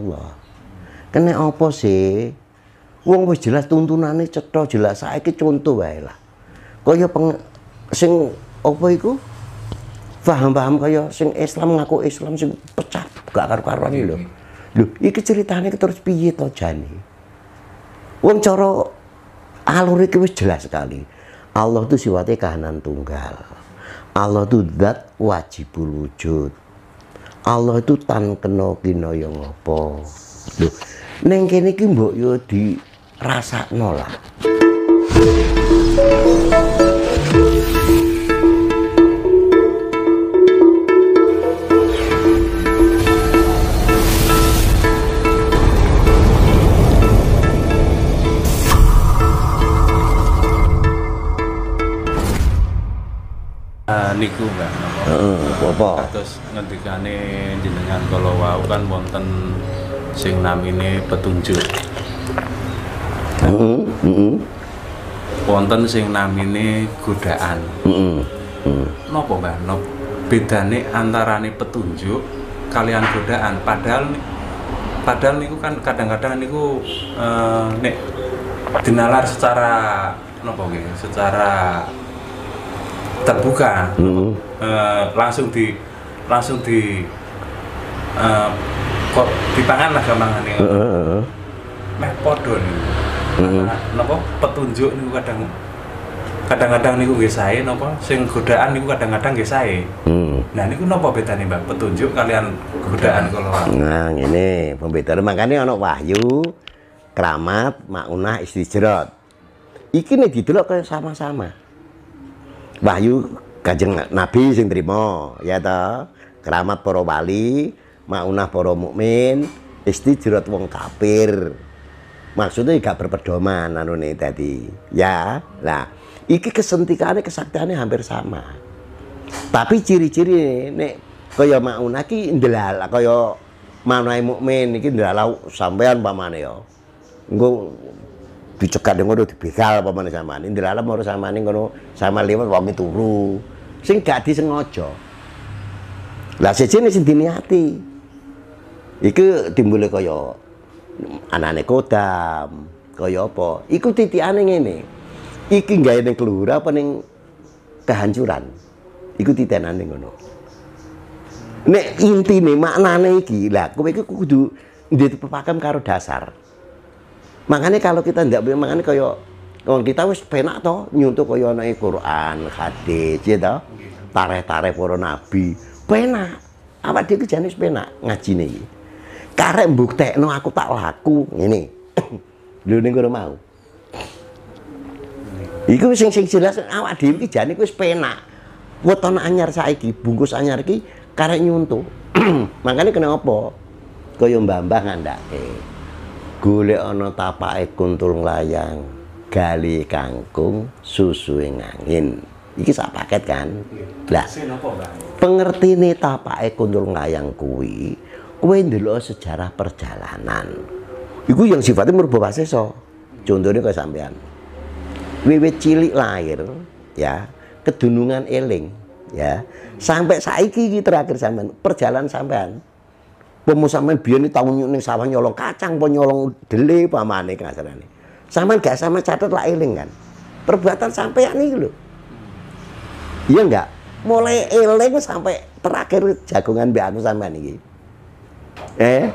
Allah. Kene apa sih? Wong wis jelas tuntunane cetha jelas saiki contoh wae lah. Kaya peng, sing apa iku? Paham-paham kaya sing Islam ngaku Islam sing pecah gak karu-karuan iki lho. Lho, iki ceritane terus piye to jane? Wong cara alur iki wis jelas sekali. Allah itu sifatnya kahanan tunggal. Allah itu zat wajibul wujud. Allah itu tan kena kina yang apa. Lho, ning kene iki mbok yo dirasakno lah. Ah, niku Mbak? Heeh, apa? Kados ngendikane jenengan kala wau kan wonten sing namine petunjuk. Heeh, heeh, Wonten sing namine godaan. heeh. heeh. Napa Mbak? Napa bedane antarane petunjuk kalian godaan? Padahal padahal niku kan kadang-kadang niku eh, nek dinalar secara napa nggih? Secara terbuka Heeh. eh, langsung di langsung di eh, kok dipangan lah gampangane Heeh, heeh. meh podo nih Heeh. napa petunjuk niku kadang kadang-kadang niku nggih sae napa sing godaan niku kadang-kadang nggih sae Hmm. nah niku napa bedane Mbak petunjuk kalian godaan kalau Nah, ngene pembedane makane ana wahyu, keramat, maunah, istijrat. Iki nek didelok kaya sama-sama. Wahyu Kanjeng Nabi sing trima, ya ta. Keramat para wali, maunah para mukmin, istijrat wong kafir. Maksudnya gak berpedoman anu nih tadi. Ya. Nah, iki kesentikane kesaktiannya hampir sama. Tapi ciri-ciri nek kaya maunah ki ndelala kaya manahe mukmin iki ndelala sampean pamane ya. Engko dicegat ngono dibegal pamane sampean. Ndelala maro sampean ngono sama liwat wong turu. Sing gak disengaja. Lah sejene sing diniati. Iku timbule kaya anane kodam, kaya apa? Iku titikane ngene. Iki gawe ning kelura apa ning kehancuran. Iku titenane ngono. Nek intine maknane iki, lah kowe iki kudu ndek pepakem karo dasar. Makanya kalau kita ndak makanya kaya wong kita wis penak to nyuntuk kaya ana Quran, hadis, ya to. Tareh-tareh para nabi. Penak. Awak dhewe jane wis penak ngajine iki. Karek mbuktekno aku tak laku ngene. Lho ning kono mau. Iku sing sing jelas awak dhewe iki jane wis penak. Weton anyar saiki, bungkus anyar iki karek nyuntuk. Makanya kenapa? Kaya mbah-mbah ngandake. Golek ana tapake kuntul layang, gali kangkung, susuwe ngangin. Iki sak paket kan? Lah, pengertine tapake kuntul layang kuwi, kowe ndelok sejarah perjalanan. Iku yang sifatnya merubah sesa. Contohnya kayak sampean. Wiwit cilik lahir, ya, kedunungan eling, ya. Sampai saiki iki terakhir sampean, perjalanan sampean. Pomo sampean biyen tau ning sawah nyolong kacang, apa nyolong dele pamane kasarane. Sampean gak sama catet lah eling kan. Perbuatan sampean iki lho. Iya enggak? Mulai eling sampai terakhir jagongan mbak aku sampean iki. Eh?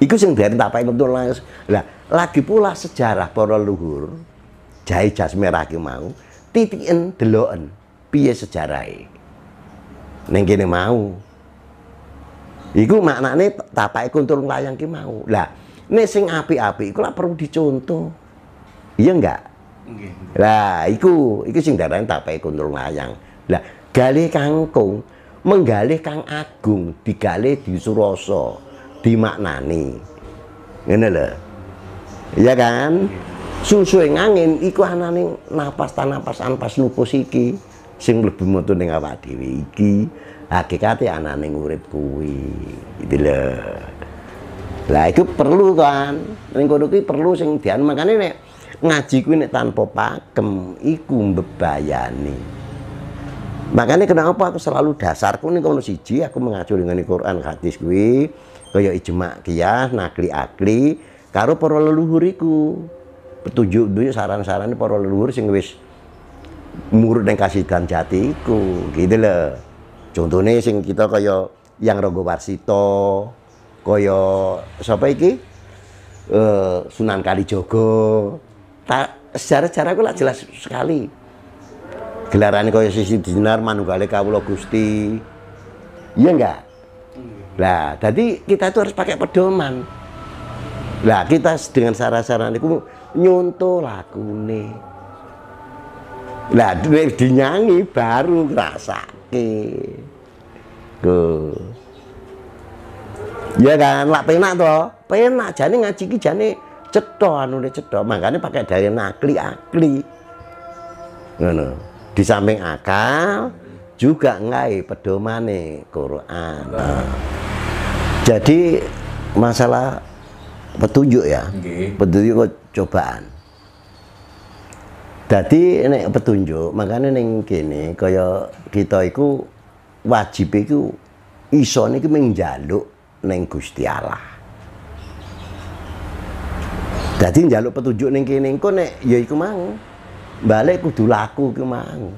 Iku sing dari tapai betul langsung. Lah, lagi pula sejarah para luhur jahe jas merah ki mau titiken deloken piye sejarahe. Ning kene mau. Iku maknane tapake kuntul layang ki mau. Lah, nek sing apik-apik iku lah perlu dicontoh. Iya enggak? nggih Lah, iku iku sing darane tapake kuntul layang. Lah, galih kangkung, menggalih kang agung, digalih di Surasa, dimaknani. Ngene lho. Iya kan? Susuhe ngangin iku anane napas tanapas anpas lupus iki sing mlebu metu ning awak dhewe iki hakikate anane urip kuwi. Gitu lho. Lah itu perlu kan. Ning kono perlu sing dian makane nek ngaji kuwi nek tanpa pakem iku mbebayani. Makanya kenapa aku selalu dasarku nih kalau siji aku mengacu dengan Quran hadis kuwi kaya ijma kiyah nakli akli karo para leluhur iku petunjuk dunya saran-sarane para leluhur sing wis murut ning kasidan jati iku gitu lho contohnya sing kita kaya yang Rogo Warsito kaya sapa iki? Eh, Sunan Kalijogo. Tak sejarah-sejarah lah jelas sekali. Gelaran kaya sisi dinar manunggale kawula Gusti. Iya enggak? Lah jadi kita itu harus pakai pedoman. Lah kita dengan saran-saran itu nyontoh lakune. Lah nek dinyanyi baru ngrasake Tuh. Ya kan, lak penak toh. Penak jane ngaji ki jane cetha anune cetha. Makanya pakai daya nakli akli. Ngono. Di samping akal juga ngai pedomane Quran. Nah. Jadi masalah petunjuk ya. Nggih. Petunjuk cobaan. Jadi nek petunjuk, makanya ning kene kaya kita iku wajib iku iso niki mung njaluk ning Gusti Allah. Dadi njaluk petunjuk ning kene engko nek ya iku mang balik kudu laku iku mang.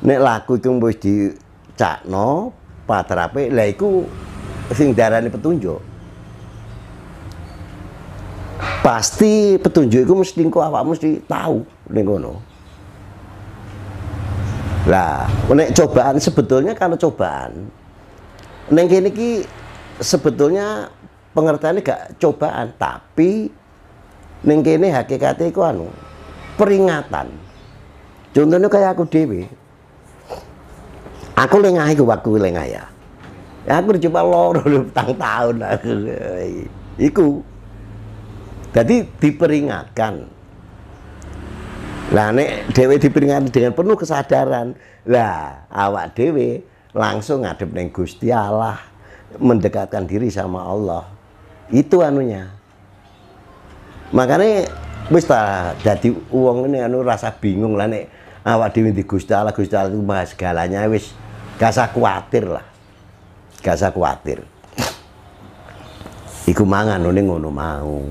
Nek laku iku wis dicakno patrape lah iku sing darani petunjuk. Pasti petunjuk iku mesti engko awakmu mesti tahu ning kono. Lah, nek cobaan sebetulnya kalau cobaan neng kene iki sebetulnya pengertiannya gak cobaan, tapi neng kene hakikatnya iku anu peringatan. Contohnya kayak aku dewi. Aku lengah iku waktu lengah ya. Ya aku coba loro tang tahun aku. Iku. Jadi diperingatkan. Lah nek dhewe diperingati dengan penuh kesadaran, lah awak dhewe langsung ngadep ning Gusti Allah, mendekatkan diri sama Allah. Itu anunya. Makanya wis ta dadi wong ini anu rasa bingung lah nek awak dhewe di Gusti Allah, Gusti Allah itu maha segalanya wis gak usah kuatir lah. Gak usah kuatir. Iku mangan ngono mau.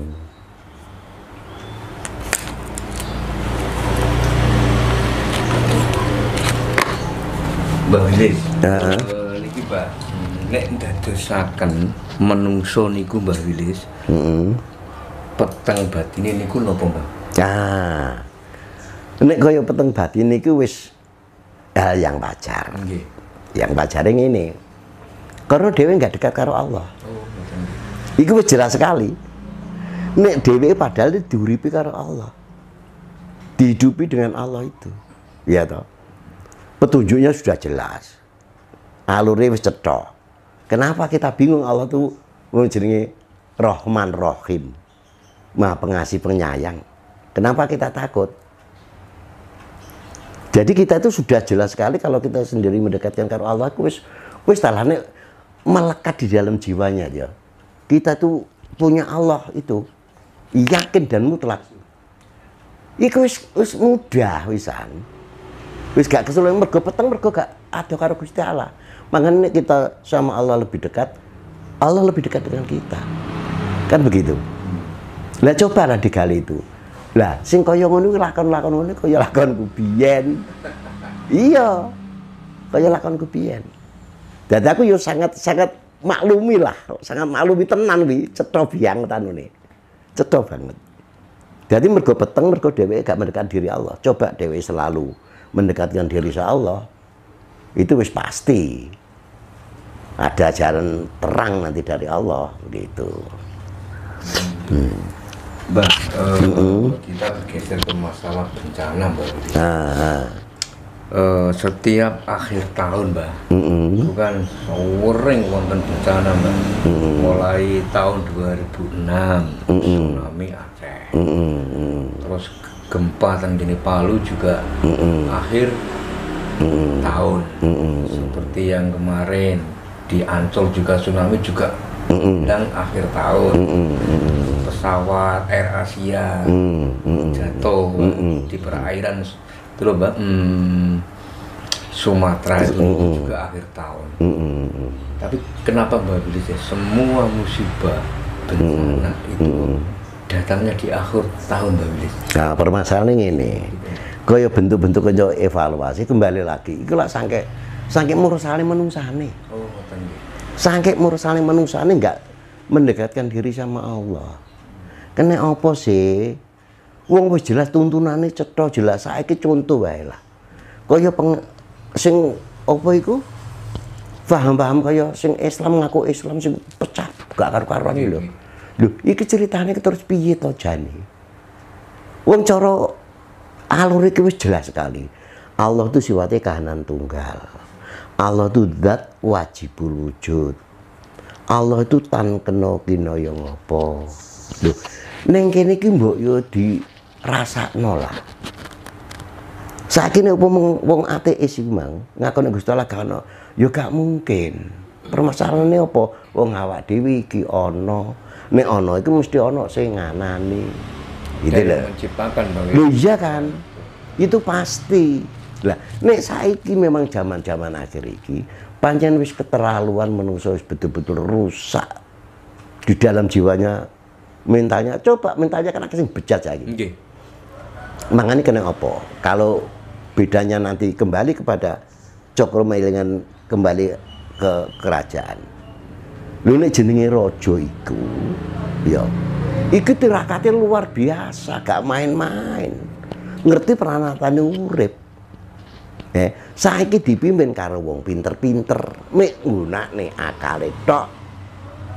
Mbah Wilis. Heeh. Eh, niki Mbah, nek ndadosaken menungso niku Mbah Wilis, Heeh. peteng batine niku napa Mbah? Nah, nek kaya peteng batin niku wis hal yang wajar. Nggih. Yang wajar ini. Karena dewe nggak dekat karo Allah. Oh. Iku wis jelas sekali. Nek dewe padahal diuripi karo Allah. Dihidupi dengan Allah itu. Iya toh. Petunjuknya sudah jelas. Alurnya wis cetha. Kenapa kita bingung Allah tuh mau jenenge Rahman Rahim. Maha pengasih penyayang. Kenapa kita takut? Jadi kita itu sudah jelas sekali kalau kita sendiri mendekatkan karo Allah, wis wis talane melekat di dalam jiwanya dia. Kita tuh punya Allah itu yakin dan mutlak. Iku wis mudah wisan. Wis gak kesulitan mergo peteng mergo gak ada karo Gusti Allah. Makanya kita sama Allah lebih dekat, Allah lebih dekat dengan kita. Kan begitu. Lah cobalah digali itu. Lah sing kaya ngono lakon-lakon ngono kaya lakonku biyen. Iya. Kaya lakonku biyen. Dadi aku yo sangat sangat maklumi lah, sangat maklumi tenan kuwi, cetha biang tanune. Cetha banget. Jadi mergo peteng mergo dhewe gak mendekat diri Allah. Coba dhewe selalu mendekatkan diri sama Allah. Itu wis pasti. Ada jalan terang nanti dari Allah gitu. Mbah, eh, kita bergeser ke masalah bencana Wilis. Nah, Eh, setiap akhir tahun Mbah, mm itu kan sering wonten bencana Mbah. Mulai tahun 2006 tsunami Aceh. Terus gempa teng gini Palu juga akhir tahun. Seperti yang kemarin di Ancol juga tsunami juga dan akhir tahun. Pesawat Air Asia jatuh di perairan itu loh Mbak. Hmm, Sumatera itu juga akhir tahun. Tapi kenapa Mbak Bilis ya semua musibah bencana itu datangnya di akhir tahun Mbak? Nah, permasalahan ini kaya bentuk-bentuk kaya evaluasi kembali lagi. Iku lah sangke sangke mursale menungsane. Oh, ngoten. Sangke mursale menungsane enggak mendekatkan diri sama Allah. Kena apa sih? Wong wis jelas tuntunane cetha jelas saiki contoh wae lah. Kaya peng, sing apa iku? Paham-paham kaya sing Islam ngaku Islam sing pecah gak karu-karuan iki lho. Lho, iki ceritane terus piye to jane? Wong cara alur iki wis jelas sekali. Allah itu sifatnya kahanan tunggal. Allah itu zat wajibul wujud. Allah itu tan kena kinaya ngapa. Lho, ning kene iki mbok yo dirasakno lah. Saiki nek wong ateis iku mang ngakoni Gusti Allah gak ono, ya gak mungkin. Permasalahannya apa? Wong awak dhewe iki ana. Nek ana iku mesti ana sing nganani. Gitu menciptakan Loh Bilis. iya kan? Itu pasti. Lah, nek saiki memang zaman-zaman akhir iki, pancen wis keterlaluan menungso wis betul-betul rusak di dalam jiwanya mintanya coba mintanya kan sing bejat saiki. Nggih. Mangane kena apa? Kalau bedanya nanti kembali kepada Cokro Mailingan kembali ke kerajaan. Lho nek jenenge raja iku ya iku tirakate luar biasa, gak main-main. Ngerti peranatane urip. Eh, saiki dipimpin karo wong pinter-pinter, mek nggunakne akale tok.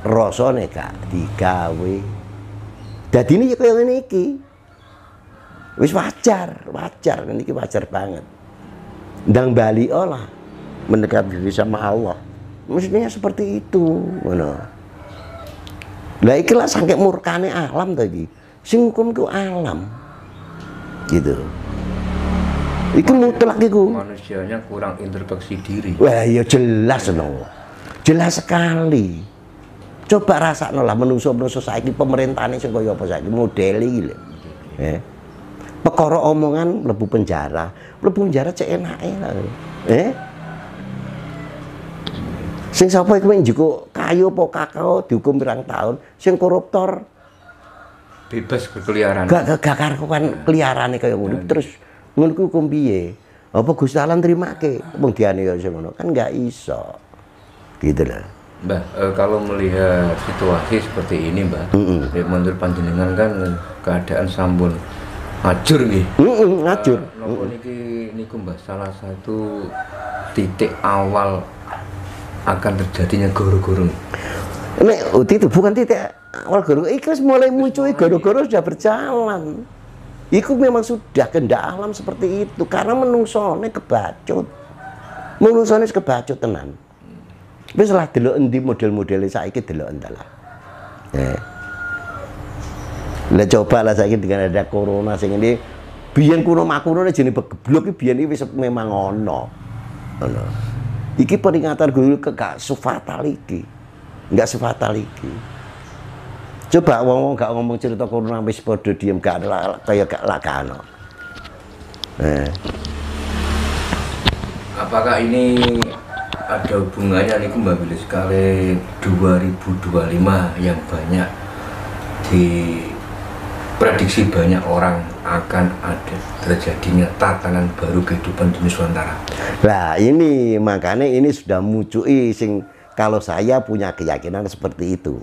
Rasane gak digawe. Dadine ya kaya ngene iki. Wis wajar, wajar, ini wajar banget. Ndang bali olah mendekat diri sama Allah. Mestinya seperti itu, ngono. Lah iki lah sangke murkane alam tadi. Sing hukum ku alam. Gitu. Iku mutlak iku. Manusianya kurang introspeksi diri. Wah, ya jelas no. Jelas sekali. Coba rasakno lah menungso-menungso saiki pemerintahane sing kaya apa saiki model iki lho. Eh. Perkara omongan mlebu penjara, mlebu penjara cek enake lah. Eh. Sing sapa iku njiko kayu apa kakao dihukum pirang tahun, sing koruptor. Bebas berkeliaran. gak gak karuan keliarane kaya ngono. Terus ngono ku hukum piye? Apa Gusti Allah nrimake? Wong dianiaya sing ngono. Kan gak iso. Gitu lah Mbah, eh, kalau melihat situasi seperti ini, Mbah, ya, menurut panjenengan kan keadaan sampun hancur nih. heeh ngajur. Nopo niki niku Mbah salah satu titik awal akan terjadinya guru-guru. nek oh, itu bukan titik awal goro iku wis mulai muncul goro-goro sudah berjalan Iku memang sudah kehendak alam seperti itu karena menungsone kebacut. Menungsone kebacut tenan. Wis lah delok endi model-modele saiki delok endalah. Eh. Lah coba lah saiki dengan ada corona sing ini biyen kuno makuno jenenge begeblok iki wis memang ono. Ngono. Iki peringatan guru ke gak sefatal iki. Enggak sefatal iki. Coba wong-wong gak ngomong cerita corona wis padha diem gak ada kaya gak lakano. Eh. Apakah ini ada hubungannya nih Mbak Bilis sekali 2025 yang banyak diprediksi banyak orang akan ada terjadinya tatanan baru kehidupan di Nusantara. Lah ini makanya ini sudah muncul sing kalau saya punya keyakinan seperti itu.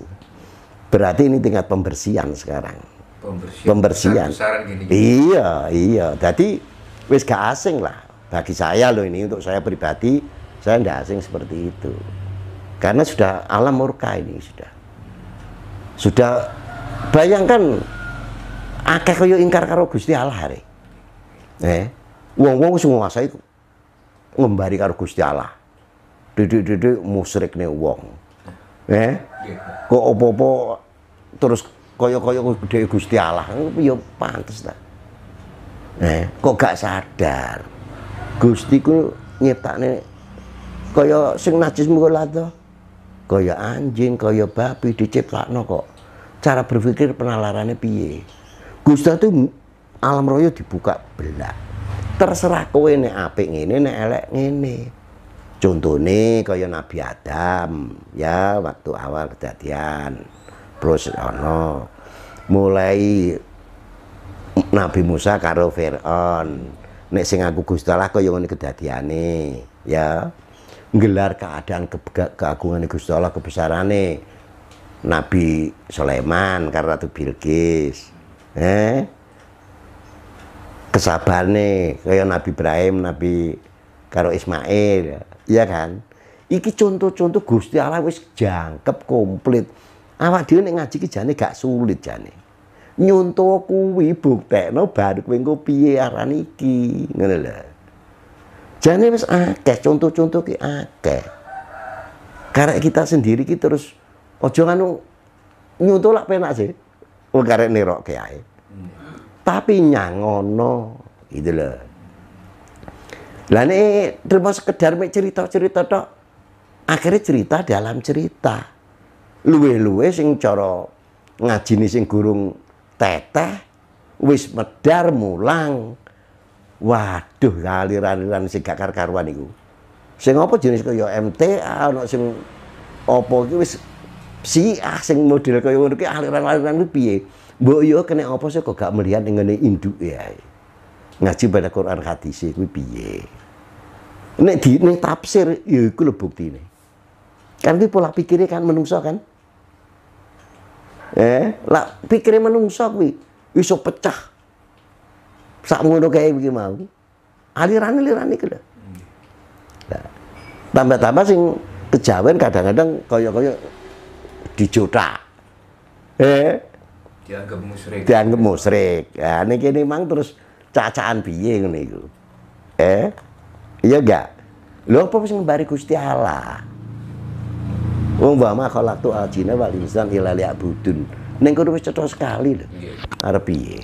Berarti ini tingkat pembersihan sekarang. Pembersihan. Pembersihan. Besar-besaran gini. Iya, iya. Jadi wis gak asing lah. Bagi saya loh ini untuk saya pribadi, saya tidak asing seperti itu. Karena sudah alam murka ini sudah. Sudah bayangkan akeh kaya ingkar karo Gusti Allah hari. Eh, wong-wong wis nguasai ngembari karo Gusti Allah. Didik-didik musyrik nih wong. Eh, kok opo-opo terus kaya-kaya gede Gusti Allah. Ya pantes ta. Eh, kok gak sadar. Gusti ku nyiptakne kaya sing najis mula to. Kaya anjing, kaya babi diciptakno kok. Cara berpikir penalarannya piye? Gusti itu alam raya dibuka belah. terserah kowe nek apik ngene nek elek ngene. Contohnya kaya Nabi Adam ya waktu awal kejadian. Terus ono mulai Nabi Musa karo Fir'aun. Nek sing aku Gusti Allah kaya ngene kedadiane ya. Nggelar keadaan ke keagungan Gusti Allah kebesarane. Nabi Sulaiman karo Ratu Bilqis eh? Kesabarane kaya Nabi Ibrahim Nabi karo Ismail. Ya kan? Iki contoh-contoh Gusti Allah wis jangkep komplit. Awak dhewe nek ngaji ki jane gak sulit jane. Nyuntuh kuwi buktekno baru kowe engko piye aran iki? Ngono lho. Jane wis akeh contoh-contoh ki akeh. Karek kita sendiri ki terus ojo nganu nyuntuh lak penak sih wong karek nerokke tapi nyangono gitu loh. Lah ini terima sekedar mek cerita-cerita tok akhirnya cerita dalam cerita. Luwe-luwe sing cara ngajini sing gurung teteh wis medar mulang. Waduh aliran-aliran sing gak karuan iku. Sing apa jenis kaya MTA ana sing apa iki wis si sing model kaya ngono ki aliran-aliran ku piye? Mbok yo kena apa sih kok gak melihat ngene induk ya ngaji pada Quran hadis kuwi piye? Nek di ning tafsir ya iku lho buktine. Kan iki pola pikirnya kan menungso kan? Eh lah pikirnya menungso kuwi iso pecah. Sak ngono kae iki mau. Aliran-aliran iki lho. Nah, tambah-tambah sing kejawen kadang-kadang kaya-kaya dijotak eh dianggap musyrik dianggap musyrik ya niki ini mang terus cacaan piye ngono iku eh iya gak lho apa wis ngembari Gusti Allah Wong wa ma khalaqtu al-jinna wal insan illa liya'budun. Ning kono wis cetha sekali lho. Nggih. Arep piye?